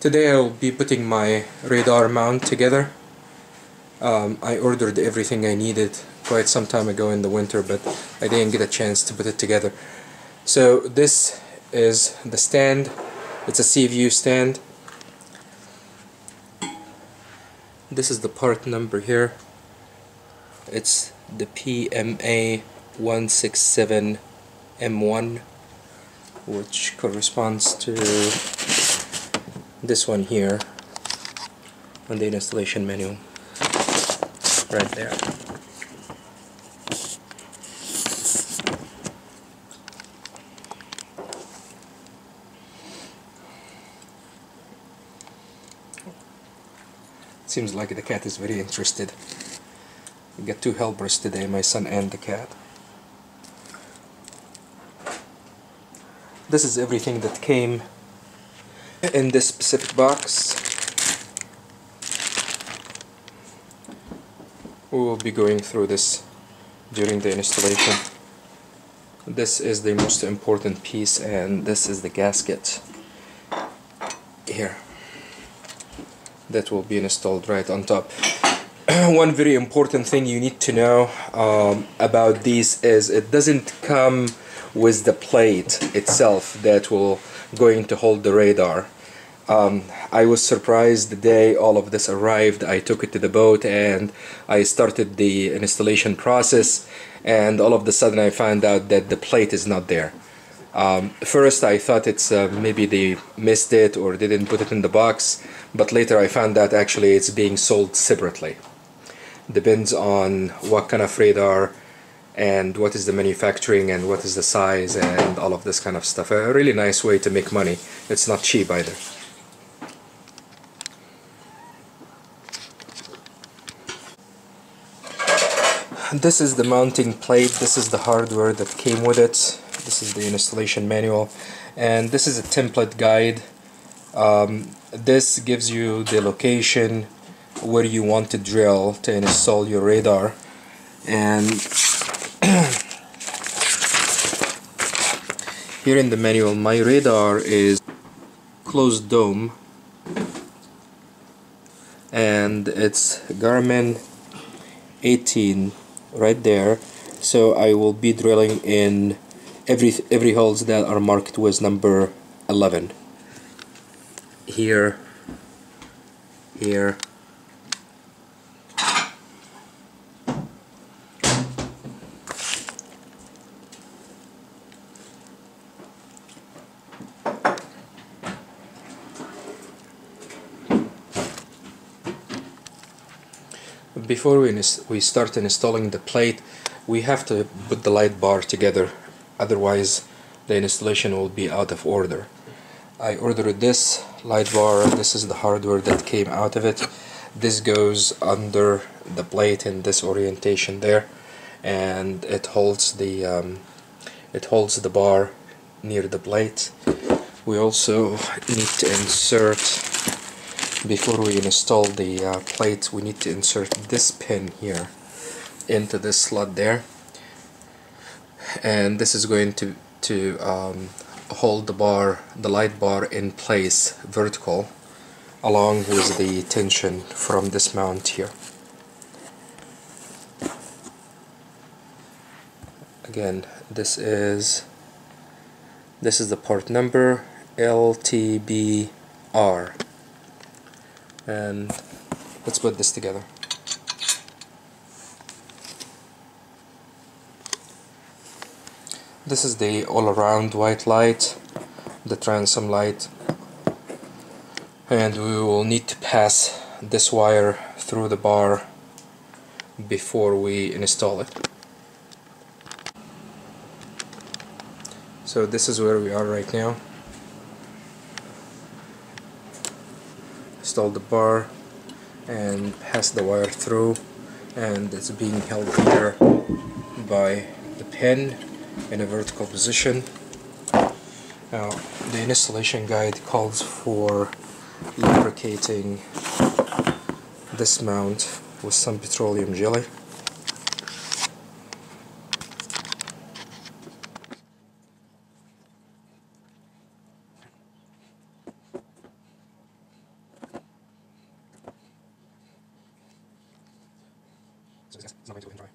Today I'll be putting my radar mount together. Um, I ordered everything I needed quite some time ago in the winter but I didn't get a chance to put it together. So this is the stand. It's a SeaView stand. This is the part number here. It's the PMA 167M1 which corresponds to this one here on the installation menu right there. Seems like the cat is very interested. We got two helpers today my son and the cat. This is everything that came in this specific box. We will be going through this during the installation. This is the most important piece and this is the gasket here that will be installed right on top. One very important thing you need to know um, about these is it doesn't come with the plate itself that will going to hold the radar. Um, I was surprised the day all of this arrived. I took it to the boat and I started the installation process and all of a sudden I found out that the plate is not there. Um, first I thought it's uh, maybe they missed it or didn't put it in the box but later I found that actually it's being sold separately. Depends on what kind of radar and what is the manufacturing and what is the size and all of this kind of stuff. A really nice way to make money. It's not cheap either. This is the mounting plate. This is the hardware that came with it. This is the installation manual and this is a template guide. Um, this gives you the location where you want to drill to install your radar and here in the manual my radar is closed dome and it's Garmin 18 right there. So I will be drilling in every every holes that are marked with number 11 here here before we, we start installing the plate we have to put the light bar together otherwise the installation will be out of order. I ordered this light bar this is the hardware that came out of it. This goes under the plate in this orientation there and it holds the um, it holds the bar near the plate. We also need to insert before we install the uh, plate we need to insert this pin here into this slot there. And this is going to to um, hold the bar the light bar in place vertical along with the tension from this mount here. Again this is this is the part number LTBR and let's put this together. This is the all-around white light the transom light. And we will need to pass this wire through the bar before we install it. So this is where we are right now install the bar and pass the wire through and it's being held here by the pin in a vertical position. Now the installation guide calls for lubricating this mount with some petroleum jelly it's not going to dry.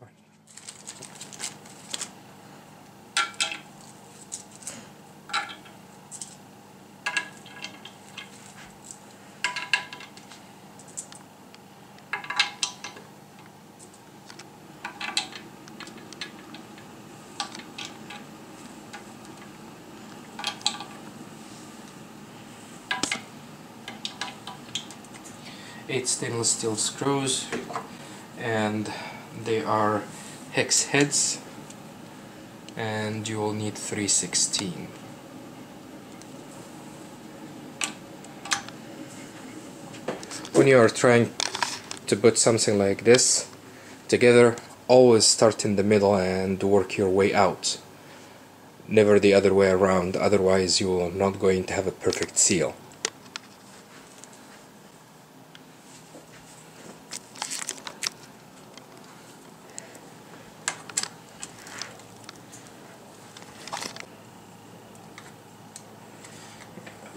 Alright. Eight stainless steel screws and they are hex heads and you will need 316 when you are trying to put something like this together always start in the middle and work your way out. Never the other way around otherwise you are not going to have a perfect seal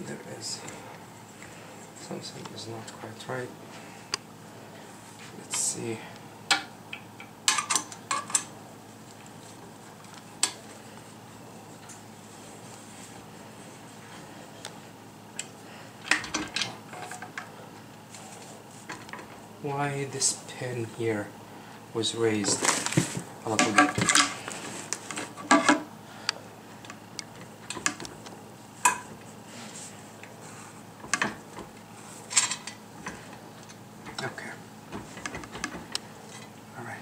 there is something is not quite right. Let's see. Why this pin here was raised? A little bit Okay. All right.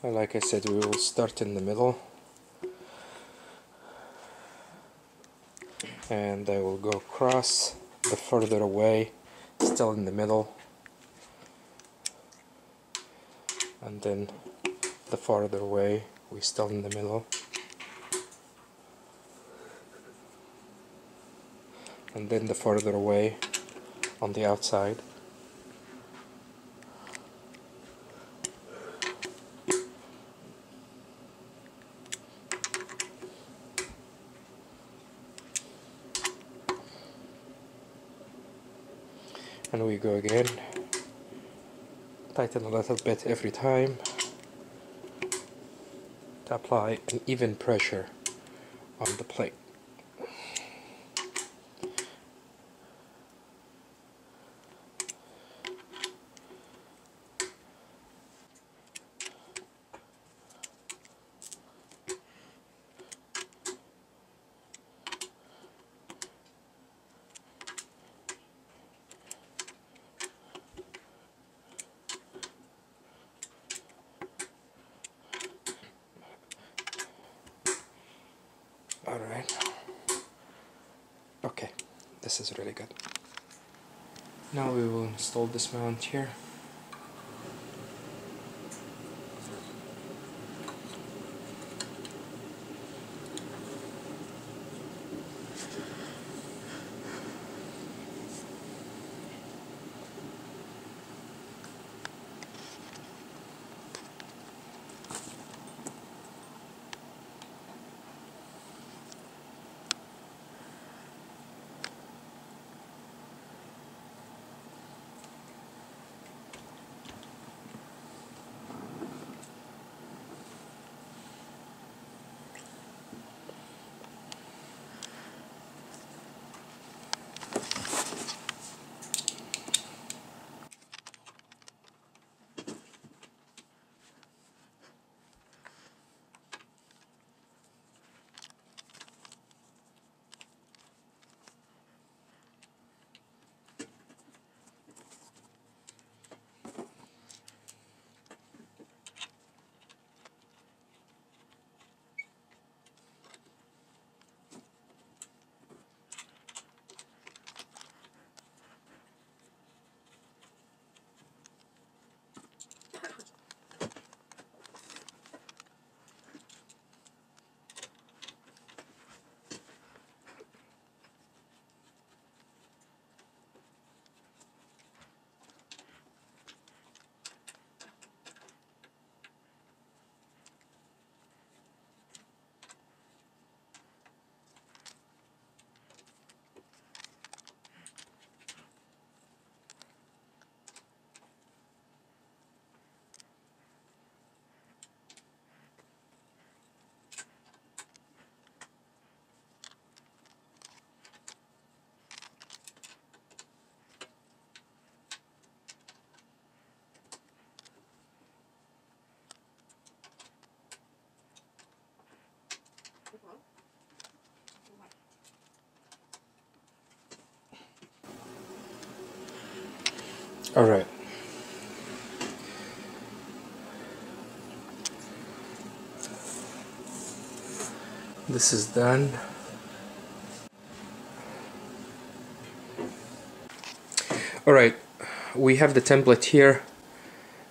And like I said, we will start in the middle. And I will go across the further away, still in the middle. And then the farther away, we still in the middle. And then the farther away on the outside. We go again. Tighten a little bit every time. To apply an even pressure on the plate Alright. Okay, this is really good. Now we will install this mount here. Alright. This is done. Alright, we have the template here.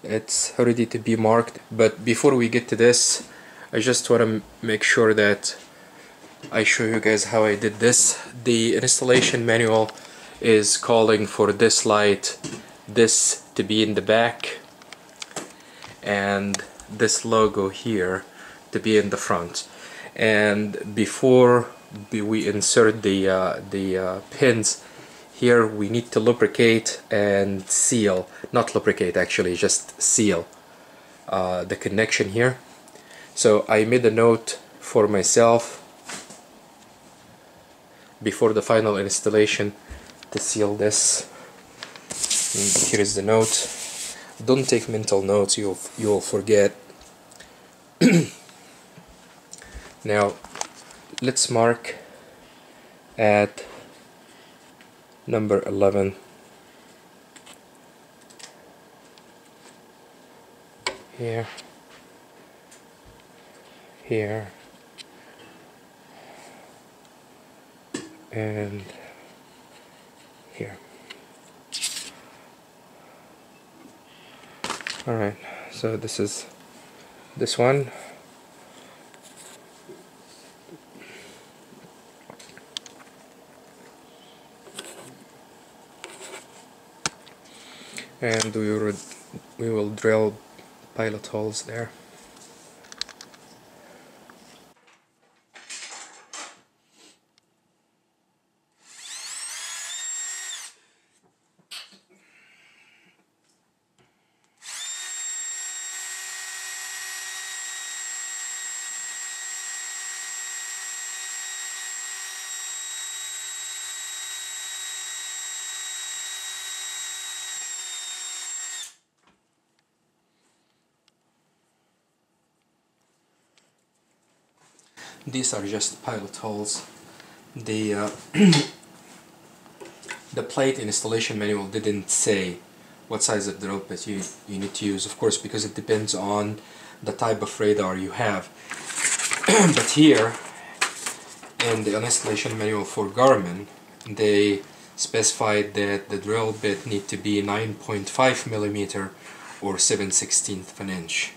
It's ready to be marked, but before we get to this, I just want to make sure that I show you guys how I did this. The installation manual is calling for this light, this to be in the back, and this logo here to be in the front. And before we insert the uh, the uh, pins, here we need to lubricate and seal. Not lubricate actually, just seal uh, the connection here. So I made a note for myself before the final installation to seal this here is the note. Don't take mental notes you'll you'll forget. Now let's mark at number 11 here. Here. And here alright so this is this one. And we will we will drill pilot holes there these are just pilot holes. The uh, the plate installation manual didn't say what size of drill bit you, you need to use of course because it depends on the type of radar you have. But here in the installation manual for Garmin they specified that the drill bit need to be 9.5 millimeter or 7 16th of an inch